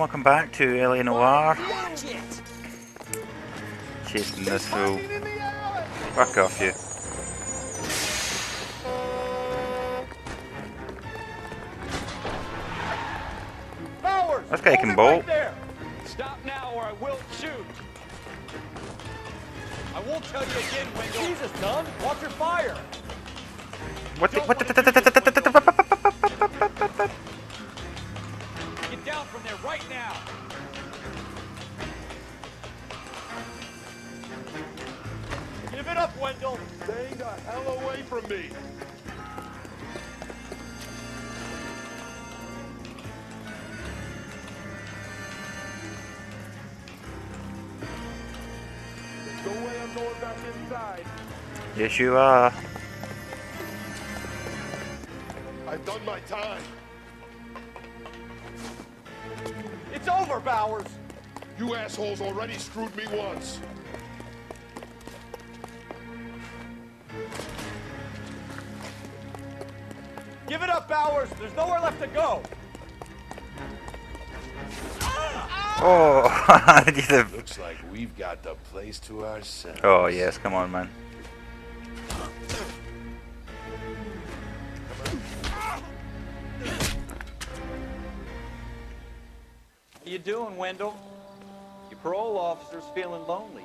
welcome back to LA Noire. Watch it! Chasing this fool. Fuck off you. Bowers! This guy hold can bolt. Right. Stop now or I will shoot. I won't tell you again, Wendell. Jesus, Dunn. Watch your fire. What the, what the, Get it. Stay the hell away from me. No way I'm going back inside. Yes, you are. I've done my time. It's over, Bowers. You assholes already screwed me once. Give it up, Bowers. There's nowhere left to go. Ah! Oh, did you- Looks like we've got the place to ourselves. oh yes, come on, man. How you doing, Wendell? Your parole officer's feeling lonely.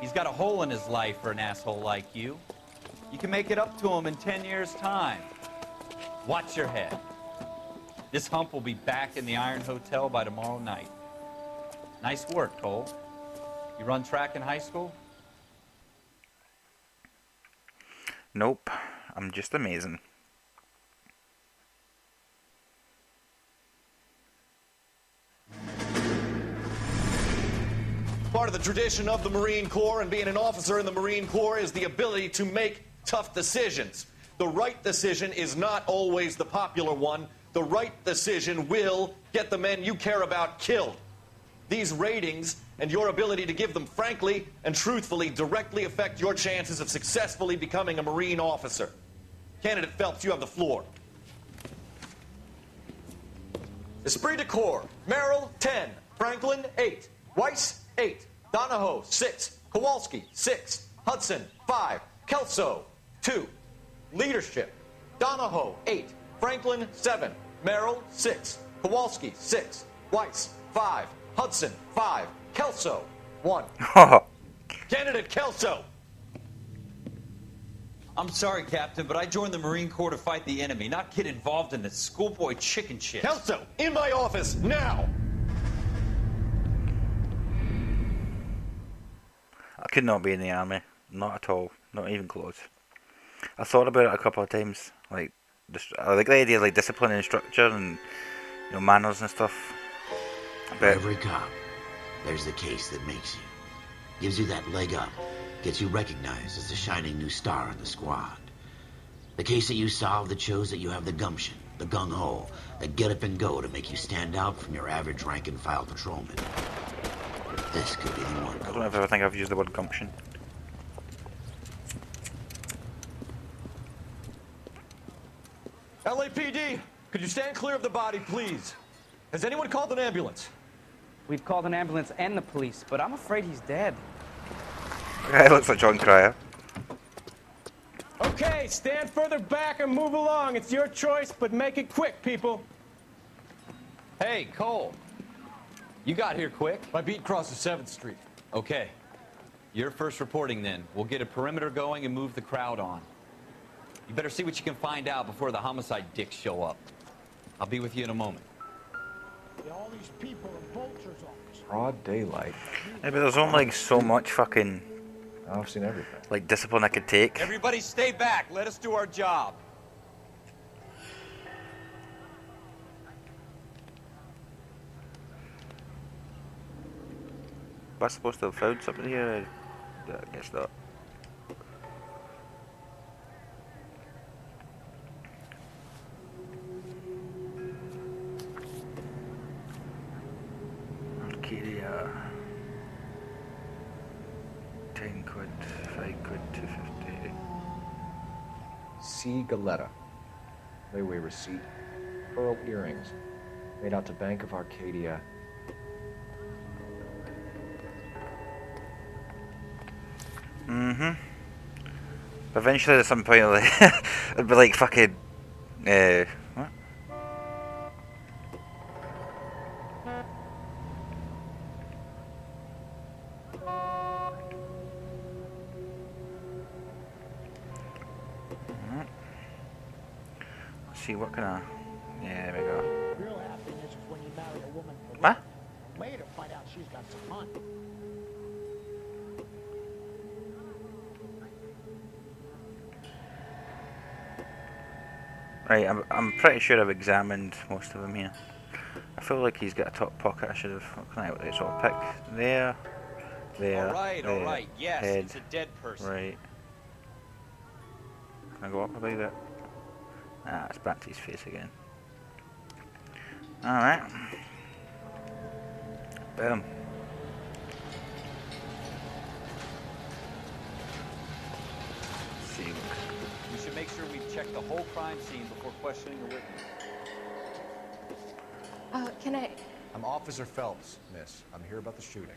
He's got a hole in his life for an asshole like you. You can make it up to him in 10 years' time. Watch your head. This hump will be back in the Iron Hotel by tomorrow night. Nice work, Cole. You run track in high school? Nope, I'm just amazing. Part of the tradition of the Marine Corps and being an officer in the Marine Corps is the ability to make tough decisions. The right decision is not always the popular one. The right decision will get the men you care about killed. These ratings and your ability to give them frankly and truthfully directly affect your chances of successfully becoming a Marine officer. Candidate Phelps, you have the floor. Esprit de Corps, Merrill, 10. Franklin, 8. Weiss, 8. Donahoe, 6. Kowalski, 6. Hudson, 5. Kelso, 2. Leadership, Donahoe, 8. Franklin, 7. Merrill, 6. Kowalski, 6. Weiss, 5. Hudson, 5. Kelso, 1. Oh, Candidate Kelso, I'm sorry, Captain, but I joined the Marine Corps to fight the enemy, not get involved in this schoolboy chicken shit. Kelso, in my office, now! I could not be in the army. Not at all. Not even close. I thought about it a couple of times. Like, I like the idea of like discipline and structure and you know manners and stuff. But every cop, there's the case that makes you. Gives you that leg up. Gets you recognized as the shining new star in the squad. The case that you solve that shows that you have the gumption, the gung-ho, the get up and go to make you stand out from your average rank and file patrolman. This could be the one. I don't know if I think I've used the word gumption. LAPD, could you stand clear of the body, please? Has anyone called an ambulance? We've called an ambulance and the police, but I'm afraid he's dead. Yeah, It looks like John Cryer. Okay, stand further back and move along. It's your choice, but make it quick, people. Hey, Cole. You got here quick. My beat crosses 7th Street. Okay. You're first reporting then. We'll get a perimeter going and move the crowd on. You better see what you can find out before the homicide dicks show up. I'll be with you in a moment. All these people are vultures officer. Broad daylight. Yeah, but there's only like so much fucking I've seen everything. like discipline I could take. Everybody stay back. Let us do our job. Am I supposed to have found something here? I guess not. quid, five quid, two fifty. C. Galletta. Layaway receipt. Pearl earrings. Made out to Bank of Arcadia. Mm-hmm. Eventually, at some point, it'd be like fucking uh, see what can I. Yeah, there we go. Real happiness is when you marry a woman for What? Later, find out she's got some money. Right, I'm, I'm pretty sure I've examined most of them here. I feel like he's got a top pocket. I should have. What can I out there? So I'll pick there, there, All right, all there, right. Yes, head, it's a dead person. right. Can I go up a bit? Bit? Ah, it's back to his face again. Alright. Boom. Let's see. We should make sure we check the whole crime scene before questioning the witness. Uh, can I? I'm Officer Phelps, miss. I'm here about the shooting.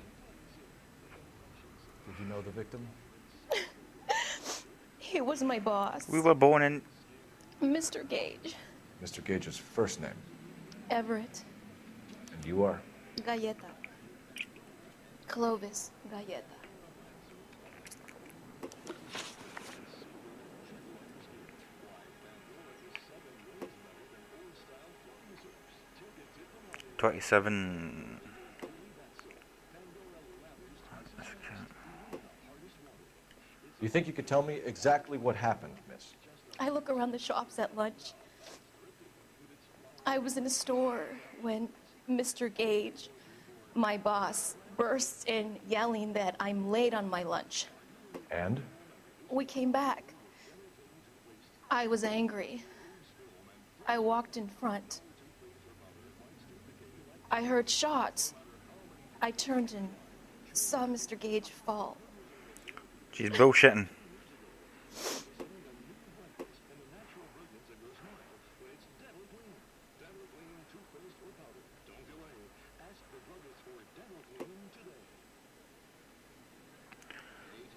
Did you know the victim? He was my boss, We were born in. Mr. Gage. Mr. Gage's first name. Everett. And you are? Galletta. Clovis Galletta. Twenty-seven. You think you could tell me exactly what happened, miss? I look around the shops at lunch. I was in a store when Mr. Gage, my boss, bursts in yelling that I'm late on my lunch. And? We came back. I was angry. I walked in front. I heard shots. I turned and saw Mr. Gage fall. She's bullshitting.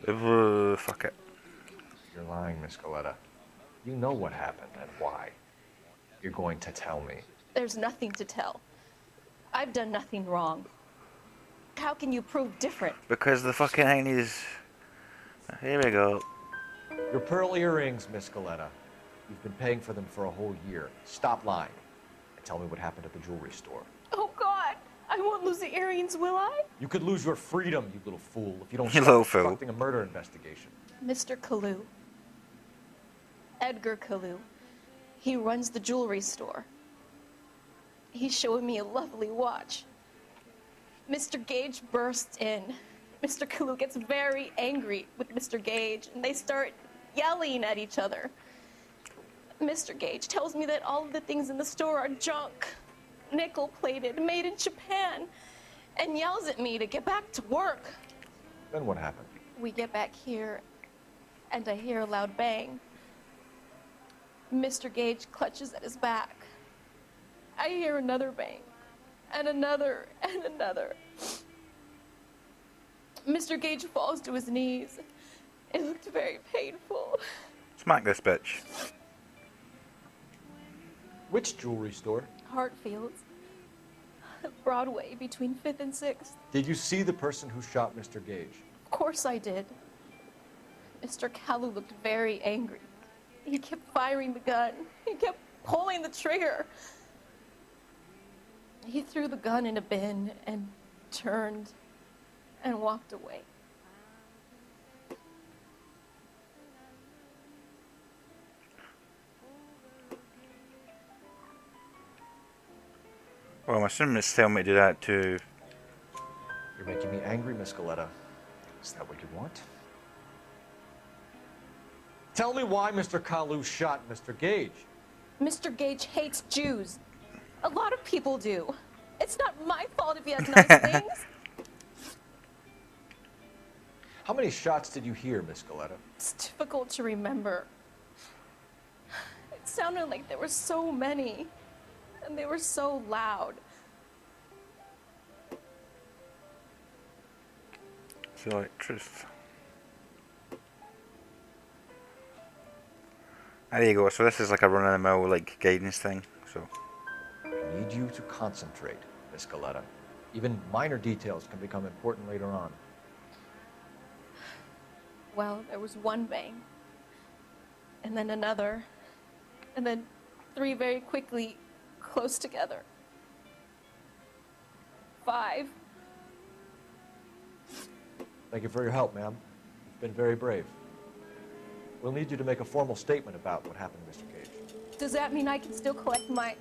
Uh, fuck it. You're lying, Miss Galletta. You know what happened and why. You're going to tell me. There's nothing to tell. I've done nothing wrong. How can you prove different? Because the fucking thing is. Here we go. Your pearl earrings, Miss Galletta. You've been paying for them for a whole year. Stop lying. And tell me what happened at the jewelry store. God, I won't lose the earrings, will I? You could lose your freedom, you little fool, if you don't You stop conducting a murder investigation. Mr. Kalou. Edgar Kalou. He runs the jewelry store. He's showing me a lovely watch. Mr. Gage bursts in. Mr. Kalou gets very angry with Mr. Gage, and they start yelling at each other. Mr. Gage tells me that all of the things in the store are junk, nickel plated, made in Japan, and yells at me to get back to work. Then what happened? We get back here, and I hear a loud bang. Mr. Gage clutches at his back. I hear another bang, and another, and another. Mr. Gage falls to his knees. It looked very painful. Smack this bitch. Which jewelry store? Hartfield's. Broadway between 5th and 6th. Did you see the person who shot Mr. Gage? Of course I did. Mr. Kalou looked very angry. He kept firing the gun. He kept pulling the trigger. He threw the gun in a bin and turned and walked away. Well, I'm assuming it's telling me to do that too. You're making me angry, Miss Galletta. Is that what you want? Tell me why Mr. Kalou shot Mr. Gage. Mr. Gage hates Jews. A lot of people do. It's not my fault if he has nice things. How many shots did you hear, Miss Galletta? It's difficult to remember. It sounded like there were so many, and they were so loud. It's like truth. There you go. So this is like a run-of-the-mill like guidance thing. So. I need you to concentrate, Miss Galletta. Even minor details can become important later on. Well, there was one bang, and then another, and then three very quickly, close together. Five. Thank you for your help, ma'am. You've been very brave. We'll need you to make a formal statement about what happened, Mr. Gage. Does that mean I can still collect my.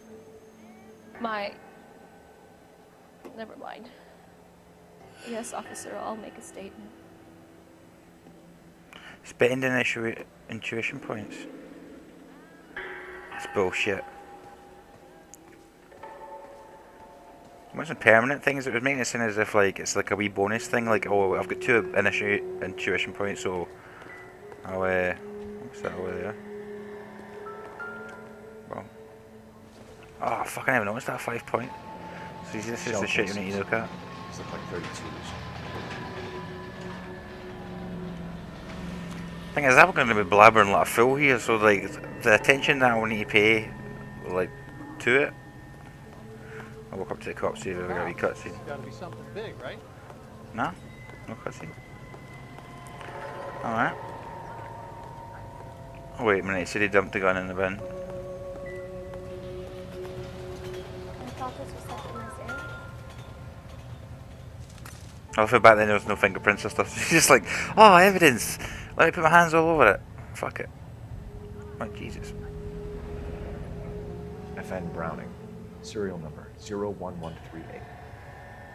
my. Never mind. Yes, officer, I'll make a statement. spending intu- intuition points. That's bullshit. Wasn't permanent things. It was making it seem as if like it's like a wee bonus thing. Like oh, I've got two initial intuition points, so I'll uh, what's that over there? Well, oh fuck! I never noticed that five point. So this is Shell the shit you need to look at. Look like 32s. Thing is, I'm going to be blabbering like a fool here, so like the attention that I will need to pay, like, to it. I'll walk up to the cops see if I've got a wee cutscene. It's got to be something big, right? Nah, no cutscene. Alright. Oh wait a minute, he said he dumped the gun in the bin. I thought this was such a nice area. I feel back then there was no fingerprints or stuff. He's just like, oh, evidence! Let me put my hands all over it. Fuck it. Oh, Jesus. FN Browning, serial number 01138.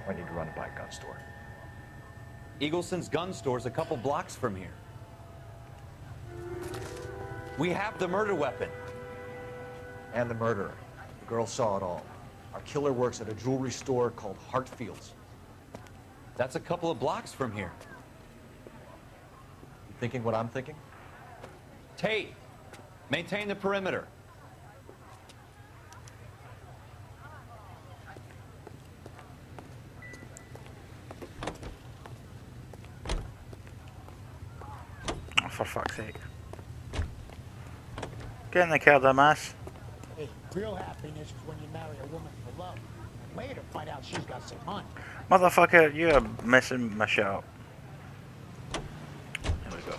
I need to run it by a gun store. Eagleson's gun store's a couple blocks from here. We have the murder weapon. And the murderer. The girl saw it all. Our killer works at a jewelry store called Hartfields. That's a couple of blocks from here. You thinking what I'm thinking? Tate, maintain the perimeter. For fuck's sake. Get in the car, dumbass. Hey, real happiness is when you marry a woman for love. Later find out she's got some money. Motherfucker, you are missing my shot. There we go.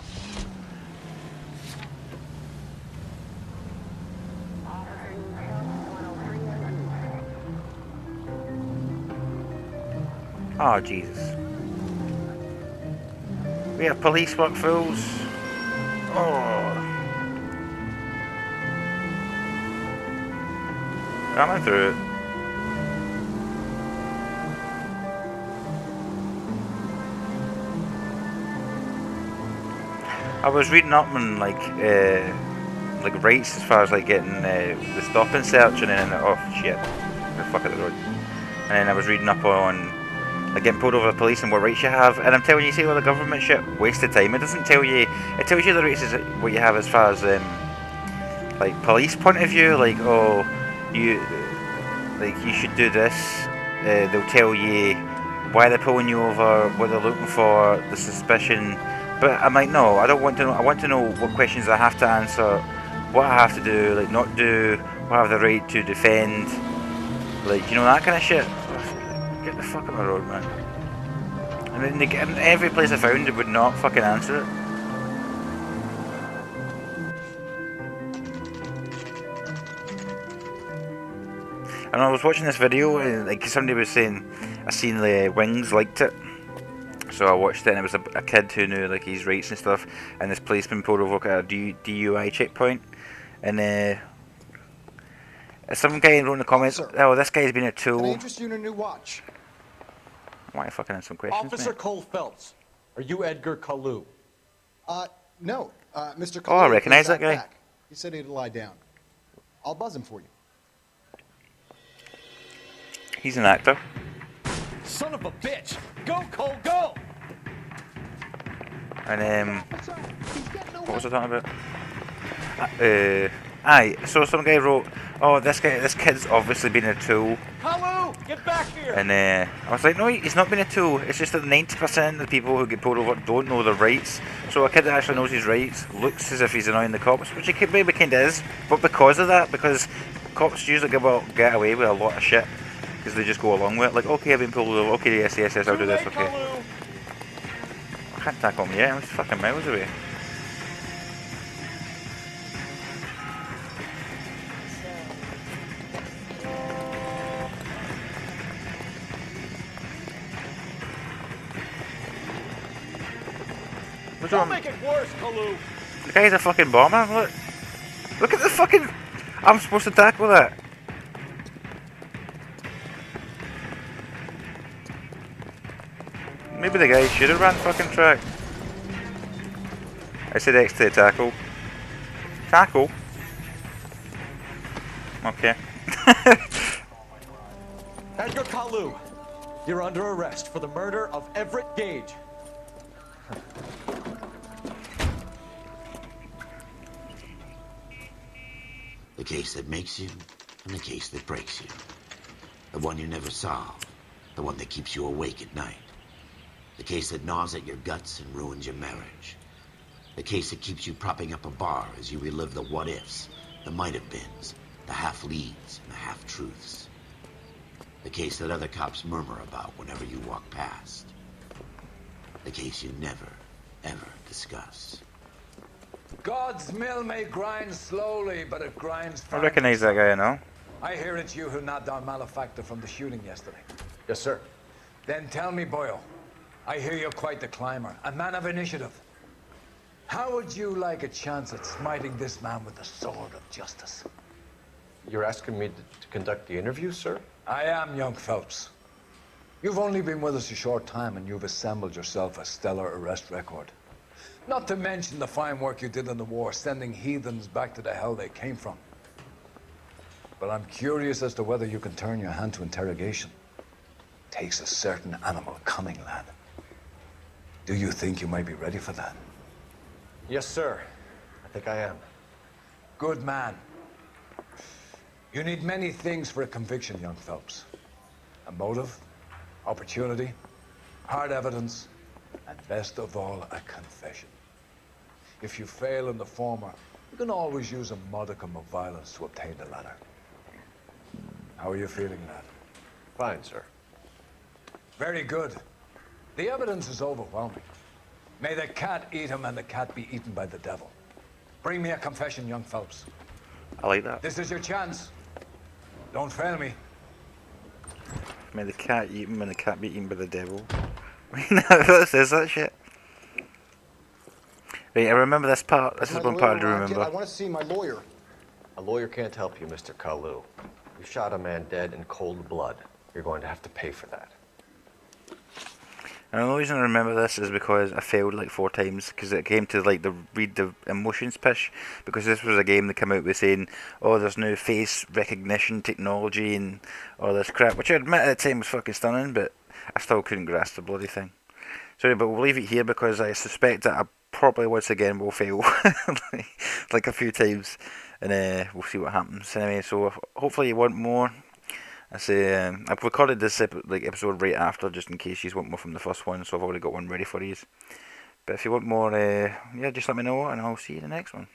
Oh, Jesus. We have police work, fools. Oh. Coming through it. I was reading up on like uh, like rates as far as like getting uh, the stop and search and then oh shit, the fuck at the road. And then I was reading up on like getting pulled over the police and what rights you have. And I'm telling you, see all the government shit, waste of time. It doesn't tell you. It tells you the rates is what you have as far as um, like police point of view. Like oh, you like you should do this. Uh, they'll tell you why they're pulling you over, what they're looking for, the suspicion. But I'm like, no, I don't want to know. I want to know what questions I have to answer, what I have to do, like not do, what I have the right to defend, like you know that kind of shit. The fuck of my road, man. I mean, they every place I found, it would not fucking answer it. And I was watching this video, and like somebody was saying, I seen the wings liked it. So I watched it, and it was a, a kid who knew like his rights and stuff. And this policeman pulled over at a DUI checkpoint, and uh, some guy wrote in the comments, "Oh, this guy's been a Can I tool." interest you in a new watch? Why you fucking answer some questions, Officer mate? Cole Phelps, are you Edgar Kalou? Uh, no. Uh, Mr. Cole. Oh, I recognize that guy. back. He said he'd lie down. I'll buzz him for you. He's an actor. Son of a bitch! Go, Cole, go! And um, what was I talking about? Uh, aye. So some guy wrote, "Oh, this guy, this kid's obviously been a tool." Kalou! Get back here! And uh, I was like, no, he's not been a tool. It's just that 90% of the people who get pulled over don't know their rights. So a kid that actually knows his rights looks as if he's annoying the cops, which he could maybe kind of is. But because of that, because cops usually get, well, get away with a lot of shit, because they just go along with it. Like, okay, I've been pulled over. Okay, yes, yes, yes, I'll do this. Okay. I can't tackle him yet. I'm just fucking miles away. Don't make it worse, Kalou! The guy's a fucking bomber. Look. Look at the fucking. I'm supposed to tackle that. Maybe the guy should have ran fucking track. I said X to tackle. Tackle? Okay. Edgar Kalou, you're under arrest for the murder of Everett Gage. Case that makes you, and the case that breaks you. The one you never solve. The one that keeps you awake at night. The case that gnaws at your guts and ruins your marriage. The case that keeps you propping up a bar as you relive the what-ifs, the might-have-beens, the half-leads, and the half-truths. The case that other cops murmur about whenever you walk past. The case you never, ever discuss. God's mill may grind slowly, but it grinds I recognise that guy you know. I hear it's you who knocked down Malefactor from the shooting yesterday. Yes, sir. Then tell me, Boyle. I hear you're quite the climber, a man of initiative. How would you like a chance at smiting this man with the sword of justice? You're asking me to, to conduct the interview, sir? I am young Phelps. You've only been with us a short time and you've assembled yourself a stellar arrest record. Not to mention the fine work you did in the war, sending heathens back to the hell they came from. But I'm curious as to whether you can turn your hand to interrogation. Takes a certain animal cunning, lad. Do you think you might be ready for that? Yes, sir. I think I am. Good man. You need many things for a conviction, young Phelps. A motive, opportunity, hard evidence, and best of all, a confession. If you fail in the former, you can always use a modicum of violence to obtain the latter. How are you feeling, lad? Fine, sir. Very good. The evidence is overwhelming. May the cat eat him and the cat be eaten by the devil. Bring me a confession, young Phelps. I like that. This is your chance. Don't fail me. May the cat eat him and the cat be eaten by the devil. what says that shit? Right, I remember this part. This is one part I do arrived yet? I want to see my lawyer. A lawyer can't help you, Mr. Kalou. You shot a man dead in cold blood. You're going to have to pay for that. And the only reason I remember this is because I failed like four times because it came to like the read the emotions pitch because this was a game that came out with saying, oh, there's new face recognition technology and all this crap, which I admit at the time was fucking stunning, but I still couldn't grasp the bloody thing. Sorry, but we'll leave it here because I suspect that I probably once again will fail like, like a few times, and uh, we'll see what happens. Anyway, so hopefully you want more. I say um, I've recorded this ep- like episode right after, just in case you want more from the first one. So I've already got one ready for you. But if you want more, uh, yeah, just let me know, and I'll see you in the next one.